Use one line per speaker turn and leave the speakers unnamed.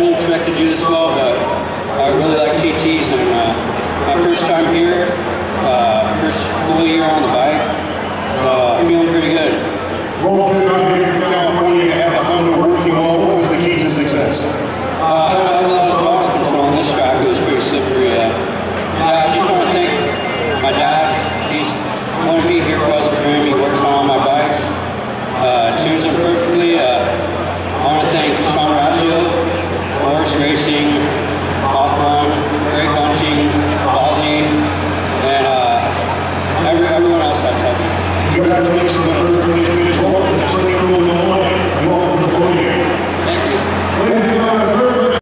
didn't expect to do this well, but I really like TTs, and uh, my first time here, uh, first full year on the bike, so uh, feeling pretty good.
Roll trip out here from California at the Honda Working Wall. What was the key to success?
Uh, I had a lot of throttle control on this track. It was pretty slippery. Uh, I just want to thank my dad. He's going to be here for us, for. He works on all my bikes. Uh, tunes racing